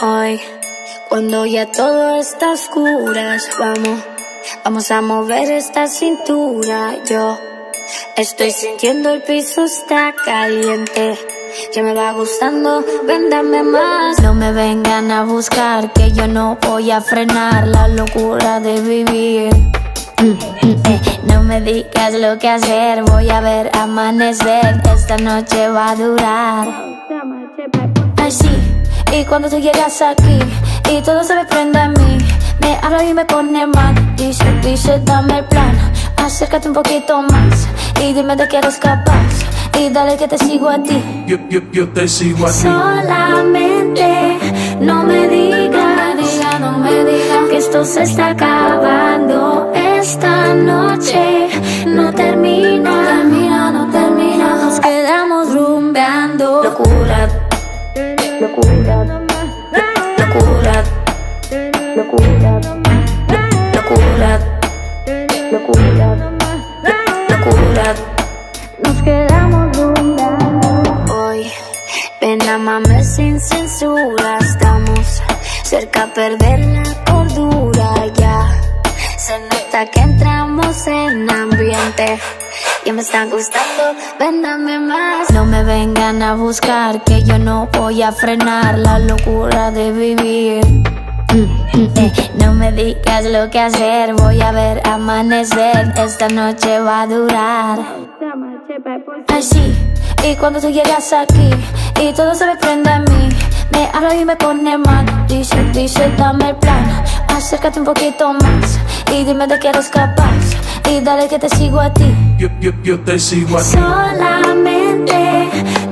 Hoy, cuando ya todo está oscuras, vamos, vamos a mover esta cintura. Yo estoy sintiendo el piso está caliente. Ya me va gustando, véndame más. No me vengan a buscar, que yo no voy a frenar la locura de vivir. Me digas lo que hacer, voy a ver amanecer. Esta noche va a durar. Así, y cuando tú llegas aquí y todo se me prende a mí, me habla y me pone mal. Dice, dice, dame el plan, acércate un poquito más y dime de qué eres capaz. Y dale que te sigo a ti. Yo, yo, yo te sigo a ti. Solamente no me digas, diga, no me digas que esto se está acabando. Esta noche locura, locura, locura, locura, locura, locura. Nos quedamos rumbeando. Hoy, ven amame sin censura. Estamos cerca a perder la cordura ya. Se nota que entramos en ambiente. Ya me están gustando, véndame más. No me vengan a buscar, que yo no voy a frenar la locura de vivir. Eh, No me digas lo que hacer, voy a ver amanecer. Esta noche va a durar. Así, y cuando tú llegas aquí y todo se me prende a mí, me habla y me pone mal. Dice, dice, dame el plan, acércate un poquito más y dime de qué eres capaz. Y dale que te sigo a ti. Yo, yo, yo te sigo. Solamente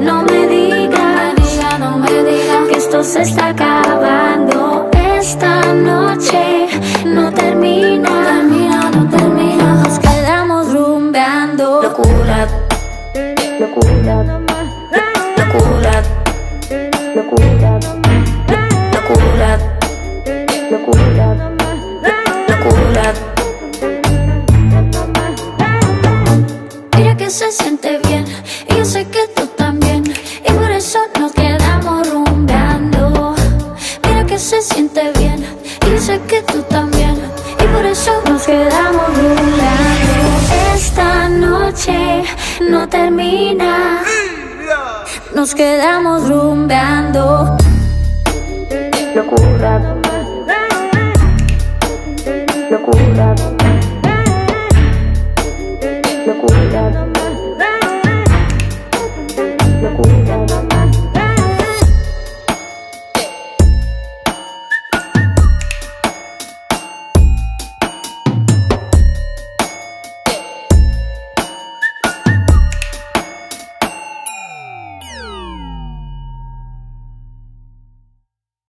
no me digas, diga, no me digas que esto se está acabando. Esta noche no termina, no termina, no termina. Nos quedamos rumbeando. Locura, locura, locura, locura, locura, locura. Se siente bien y yo sé que tú también y por eso nos quedamos rumbeando. Mira que se siente bien y yo sé que tú también y por eso nos quedamos rumbeando. Esta noche no termina, nos quedamos rumbeando.